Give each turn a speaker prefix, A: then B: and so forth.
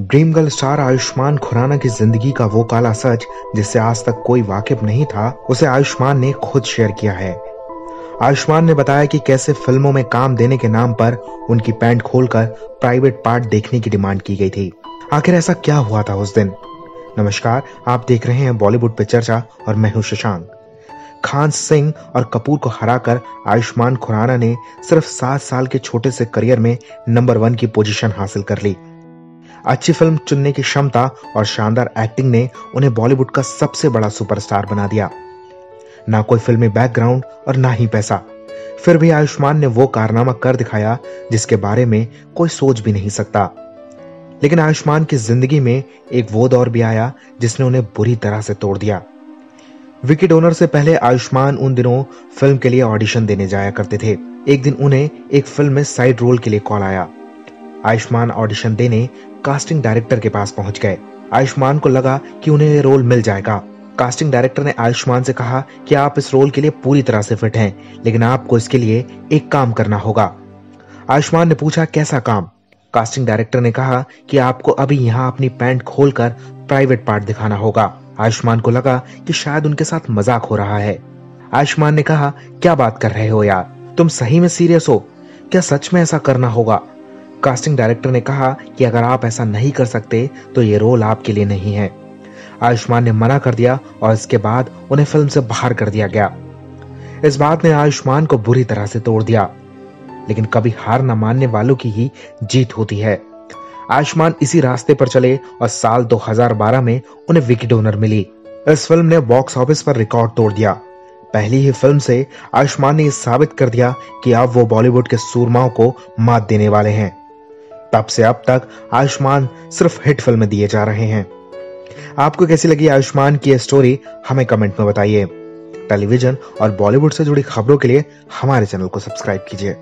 A: Dream girl star Ayushmann Khurrana की ज़िंदगी का वो काला सच, जिससे आज तक कोई वाकिफ नहीं था, उसे आयुष्मान ने खुद शेयर किया है। आयुष्मान ने बताया कि कैसे फ़िल्मों में काम देने के नाम पर उनकी पैंट खोलकर प्राइवेट पार्ट देखने की डिमांड की गई थी। आखिर ऐसा क्या हुआ था उस दिन? नमस्कार, आप देख रहे हैं बॉलीवुड पे चर्चा और मैं हूँ शशांक। खान सिंह और कपूर को हराकर आयुष्मान खुराना ने सिर्फ़ सात साल के छोटे से करियर में नंबर वन की पोजीशन हासिल कर ली। अच्छी फ़िल्म चुनने की क्षमता और शानदार एक्टिंग ने उन्हें बॉलीवुड का सबसे बड़ा सुपरस्टार बना दिया। ना कोई फिल्मी बैकग्राउंड और ना ही पैसा। फिर भी आयुष्मान ने वो कारनामा कर दिखाया, जिसके बारे में कोई सोच भी नहीं सकता। लेकिन आयुष्मान की ज़िंदगी में एक वो दौर भी आया, जिसने उन्हें बुरी तरह से तोड़ दिया। विकेट ओनर से पहले आयुष्मान उन दिनों फ़िल्म के लिए ऑडिशन देने जाया करते थे। एक दिन उन्हें एक फ़िल्म में साइड रोल के लिए कॉल आया। आयुष्मान ऑडिशन देने कास्टिंग डायरेक्टर के पास पहुँच गए। आयुष्मान को लगा कि उन्हें ये रोल मिल जाएगा। कास्टिंग डायरेक्टर ने आयुष्मान से कहा कि आप इस रोल के लिए पूरी तरह से फिट हैं, लेकिन आपको इसके लिए एक काम करना होगा। आयुष्मान ने पूछा, कैसा काम? कास्टिंग डायरेक्टर ने कहा कि आपको अभी यहाँ अपनी पैंट खोलकर प्राइवेट पार्ट दिखाना होगा। आयुष्मान को लगा कि शायद उनके साथ मज़ाक हो रहा है। आयुष्मान ने कहा, क्या बात कर रहे हो यार? तुम सही में सीरियस हो। क्या सच में ऐसा करना होगा? कास्टिंग डायरेक्टर ने कहा कि अगर आप ऐसा नहीं कर सकते तो ये रोल आपके लिए नहीं है। आयुष्मान ने मना कर दिया और इसके बाद उन्हें फ़िल्म से बाहर कर दिया गया। इस बात ने आयुष्मान को बुरी तरह से तोड़ दिया। लेकिन कभी हार न मानने वालों की ही जीत होती है। आयुष्मान इसी रास्ते पर चले और साल 2012 में उन्हें विकेट ओनर मिली। इस फ़िल्म ने बॉक्स ऑफ़िस पर रिकॉर्ड तोड़ दिया। पहली ही फ़िल्म से आयुष्मान ने साबित कर दिया कि अब वो बॉलीवुड के सूरमाओं को मात देने वाले हैं। तब से अब तक आयुष्मान सिर्फ़ हिट फ़िल्में दिए जा रहे हैं। आपको कैसी लगी आयुष्मान की यह स्टोरी हमें कमेंट में बताइए। टेलीविज़न और बॉलीवुड से जुड़ी खबरों के लिए हमारे चैनल को सब्सक्राइब कीजिए।